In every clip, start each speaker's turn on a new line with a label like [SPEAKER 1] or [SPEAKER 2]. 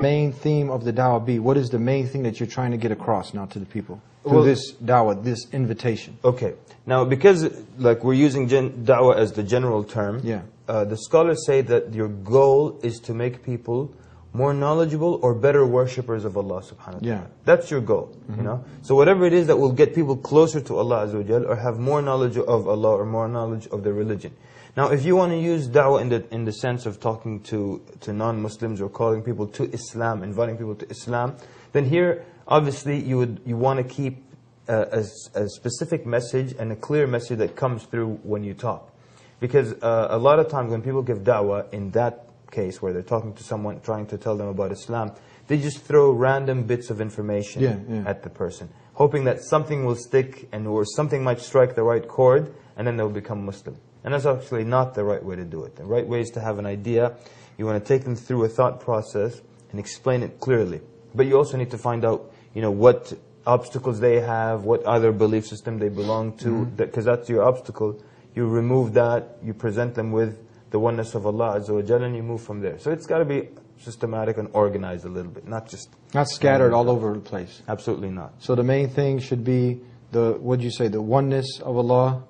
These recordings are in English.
[SPEAKER 1] main theme of the dawah be? What is the main thing that you're trying to get across now to the people through
[SPEAKER 2] Well-
[SPEAKER 1] this dawah, this invitation?
[SPEAKER 2] Okay. Now, because like we're using gen- da'wah as the general term,
[SPEAKER 1] Yeah.
[SPEAKER 2] uh, the scholars say that your goal is to make people more knowledgeable or better worshippers of Allah subhanahu wa ta'ala.
[SPEAKER 1] Yeah. Mm-hmm.
[SPEAKER 2] That's your goal, you know? So whatever it is that will get people closer to Allah Azza wa or have more knowledge of Allah or more knowledge of their religion. Now, if you want to use da'wah in the, in the sense of talking to, to non-Muslims or calling people to Islam, inviting people to Islam, then here, obviously, you would you want to keep a a specific message and a clear message that comes through when you talk. Because uh, a lot of times when people give da'wah in that case where they're talking to someone trying to tell them about Islam, they just throw random bits of information
[SPEAKER 1] Yeah, yeah.
[SPEAKER 2] at the person, hoping that something will stick and or something might strike the right chord and then they'll become Muslim. And that's actually not the right way to do it. The right way is to have an idea. You want to take them through a thought process and explain it clearly. But you also need to find out, you know, what obstacles they have, what other belief system they belong to, mm-hmm. because that's your obstacle. You remove that, you present them with the oneness of Allah Azza wa Jalla, and you move from there. So it's got to be systematic and organized a little bit, not just
[SPEAKER 1] Not scattered all over the place.
[SPEAKER 2] absolutely not.
[SPEAKER 1] So the main thing should be the, what do you say, the oneness of Allah?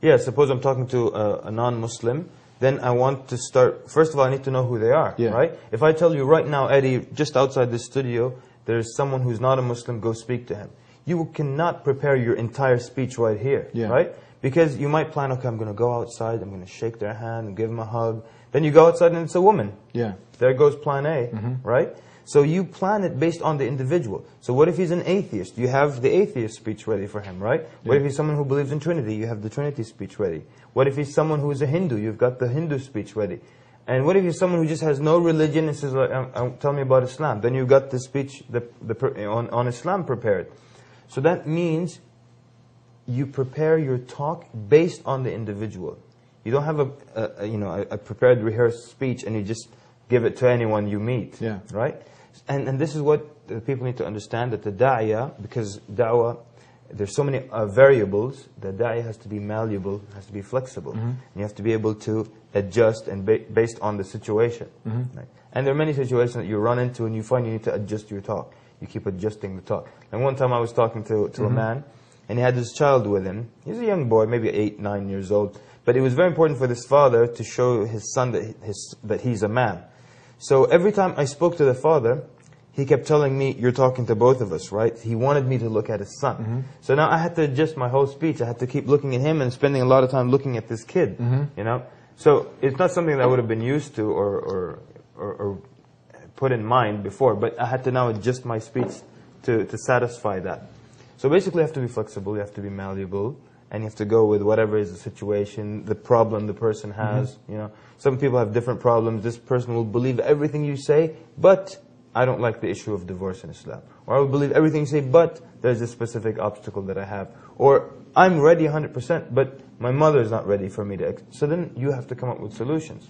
[SPEAKER 2] Yeah, suppose I'm talking to a, a non-Muslim, then I want to start, first of all, I need to know who they are,
[SPEAKER 1] Yeah.
[SPEAKER 2] right? If I tell you right now, Eddie, just outside this studio, there's someone who's not a Muslim, go speak to him. You cannot prepare your entire speech right here,
[SPEAKER 1] Yeah.
[SPEAKER 2] right? Because you might plan, okay, I'm going to go outside, I'm going to shake their hand and give them a hug. Then you go outside and it's a woman.
[SPEAKER 1] Yeah.
[SPEAKER 2] There goes plan A,
[SPEAKER 1] Mm-hmm.
[SPEAKER 2] right? So you plan it based on the individual. So what if he's an atheist? You have the atheist speech ready for him, right? What if he's someone who believes in Trinity? You have the Trinity speech ready. What if he's someone who is a Hindu? You've got the Hindu speech ready. And what if he's someone who just has no religion and says, like, um, um, tell me about Islam? Then you've got the speech the, the, on, on Islam prepared. So that means you prepare your talk based on the individual. You don't have a, a, a you know a, a prepared rehearsed speech and you just give it to anyone you meet.
[SPEAKER 1] Yeah.
[SPEAKER 2] Right. And and this is what the people need to understand that the da'iyah because da'wah there's so many uh, variables. The da'iyah has to be malleable, has to be flexible. And you have to be able to adjust and ba- based on the situation. Right? And there are many situations that you run into and you find you need to adjust your talk. You keep adjusting the talk. And one time I was talking to, to a mm-hmm. man and he had this child with him. He's a young boy, maybe eight, nine years old. But it was very important for this father to show his son that, his, that he's a man. So every time I spoke to the father, he kept telling me, You're talking to both of us, right? He wanted me to look at his son. Mm-hmm. So now I had to adjust my whole speech. I had to keep looking at him and spending a lot of time looking at this kid, mm-hmm. you know? So it's not something that I would have been used to or, or, or, or put in mind before, but I had to now adjust my speech to, to satisfy that. So basically, you have to be flexible, you have to be malleable, and you have to go with whatever is the situation, the problem the person mm-hmm. has. You know, some people have different problems. This person will believe everything you say, but I don't like the issue of divorce in Islam. Or I will believe everything you say, but there's a specific obstacle that I have. Or I'm ready 100%, but my mother is not ready for me to. Ex-. So then you have to come up with solutions.